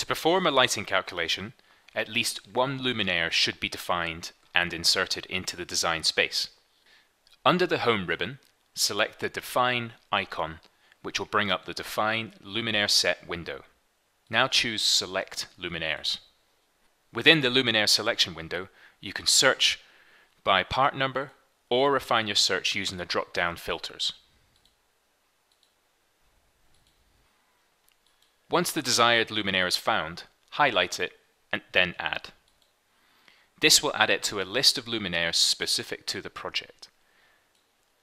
To perform a lighting calculation, at least one luminaire should be defined and inserted into the design space. Under the Home ribbon, select the Define icon, which will bring up the Define Luminaire Set window. Now choose Select Luminaires. Within the luminaire selection window, you can search by part number or refine your search using the drop-down filters. Once the desired luminaire is found, highlight it and then add. This will add it to a list of luminaires specific to the project.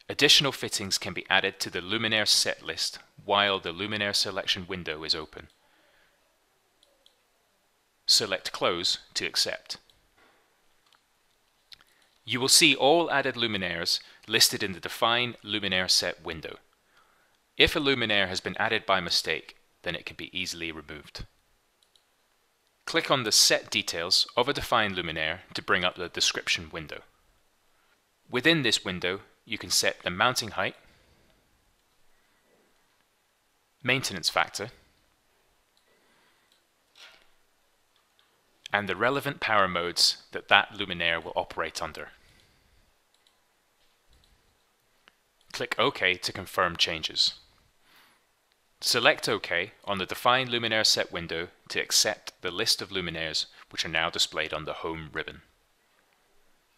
Additional fittings can be added to the luminaire set list while the luminaire selection window is open. Select Close to accept. You will see all added luminaires listed in the Define Luminaire Set window. If a luminaire has been added by mistake, then it can be easily removed. Click on the Set Details of a defined luminaire to bring up the description window. Within this window, you can set the mounting height, maintenance factor, and the relevant power modes that that luminaire will operate under. Click OK to confirm changes. Select OK on the Define Luminaire Set window to accept the list of luminaires which are now displayed on the Home ribbon.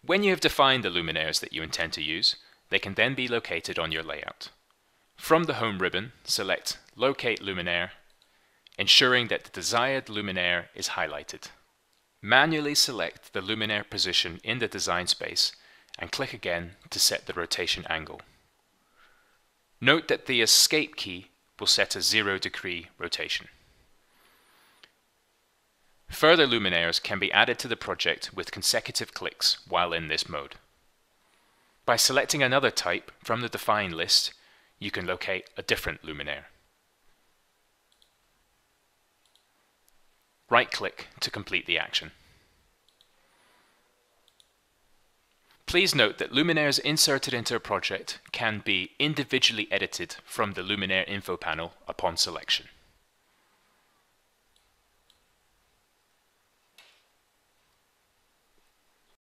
When you have defined the luminaires that you intend to use, they can then be located on your layout. From the Home ribbon, select Locate Luminaire, ensuring that the desired luminaire is highlighted. Manually select the luminaire position in the design space and click again to set the rotation angle. Note that the Escape key will set a zero degree rotation. Further luminaires can be added to the project with consecutive clicks while in this mode. By selecting another type from the Define list, you can locate a different luminaire. Right-click to complete the action. Please note that luminaires inserted into a project can be individually edited from the Luminaire info panel upon selection.